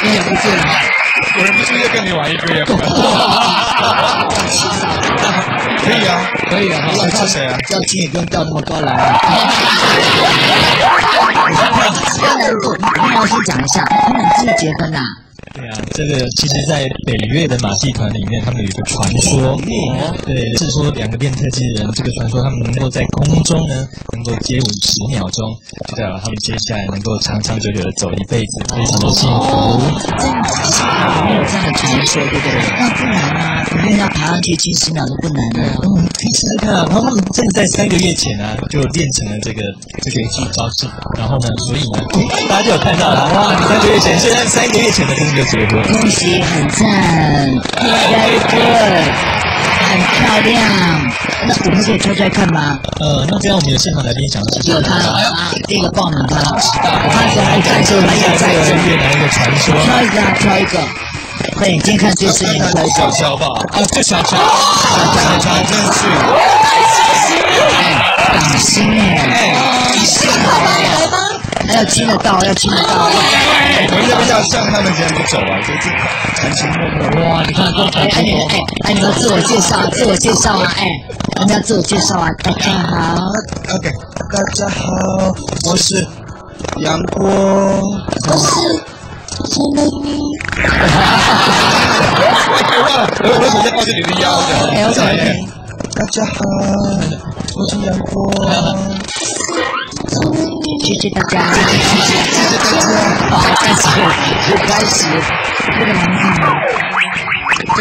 住了。我是不是要跟你玩一个月吗？可以啊，可以啊，老叫谁啊？叫金也不用叫那么高来啊。刚才你要先讲一下，你们真的结婚呐？对啊，这个其实，在北越的马戏团里面，他们有一个传说，对，是说两个练特技的人，这个传说他们能够在空中呢，能够接舞十秒钟，就代表他们接下来能够长长久久的走一辈子，非常的幸福。真的没有这样的传说，对不对？那不难啊，你让他爬上去七十秒都不难啊。嗯，可以试试看啊。然后他们真的在三个月前呢、就练成了这个这个技招式，然后呢，所以呢，大家就有看到了，哇，三个月前，现在三个月前的真的就结婚。恭喜，很赞，very good，很漂亮。那我们可以猜猜看吗？呃，那这样我们有现场来宾想试试有他看。啊，这个报名他，他给他看出来有在这这个越南一个传说，挑一个啊，挑一个。快点，今天看最顺眼的挑一个。小乔吧，啊，就小乔，小乔真是，哎，港星哎，还要亲得到，要亲得到。我们要不要向他们这样子走啊？就是含情脉脉。哇，你看刚才哎哎你们哎哎你们自我介绍啊，自我介绍啊，哎，我们要自我介绍啊，大家好，OK，大家好，我是杨过。我是我忘了，我我首先抱着你的腰的。大家。好，我是杨过。谢谢大家，谢谢大家。好，开始，开始。这个男生呢，对，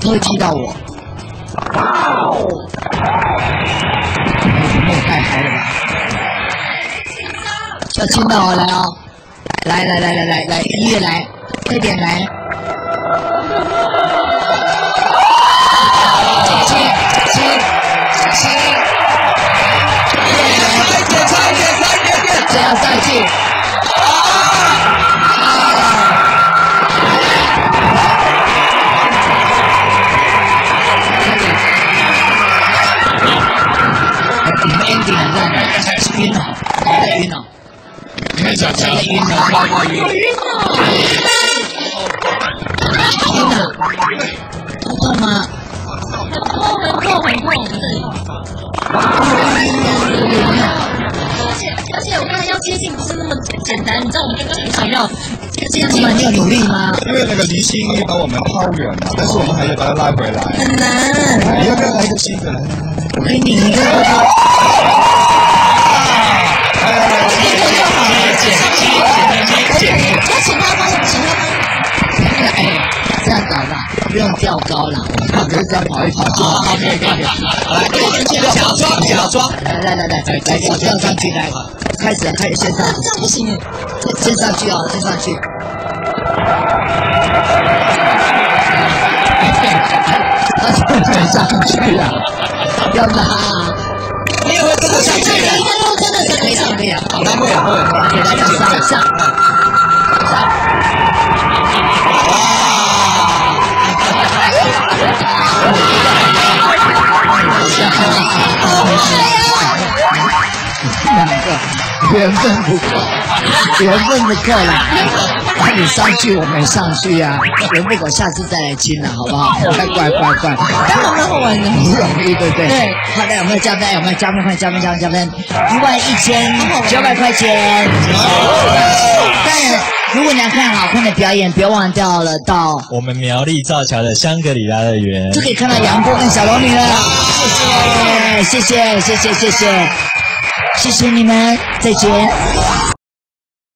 他会踢到我。没有太好了吧？要亲到我来哦！来来来来来来，音乐来，快点来！亲亲亲！这样上去。你们 ending 很烂的，晕了，在晕了，你看小乔在，晕了，晕了，不痛吗？而且而且，我刚才要接近不是那么简单，你知道我们刚刚很想要接近你有努力吗？因为那个离心力把我们抛远了，但是我们还要把它拉回来。很难。你要不要来一个新的？来来来我给你，你跟我说。要请他帮，请他帮。哎，这样搞吧，不用吊高了，我们就这样跑一跑就好。好，可以可以可以。来，假装假装，来来来来来，来，我吊上去，来，开始，开始先上，这样不行，先上去哦，先上去。他是不能上去啊，要拉。你也会真的上去的。应该都真的是可以上去啊。好，来会会，给大家上上上。两个缘分不够，缘分不够了。那你上去，我没上去呀、缘不够，下次再来亲了，好不好？乖乖乖乖，刚好蛮好玩的。不容易，对不对？对。好的，有没有加分？有没有加分？快加分！加分！加分！一万一千九百块钱。当然，如果你要看好看的表演，别忘掉了到我们苗栗造桥的香格里拉乐园就。可以看到杨波跟小龙女了。谢谢，谢谢，谢谢，谢谢，谢谢你们，再见。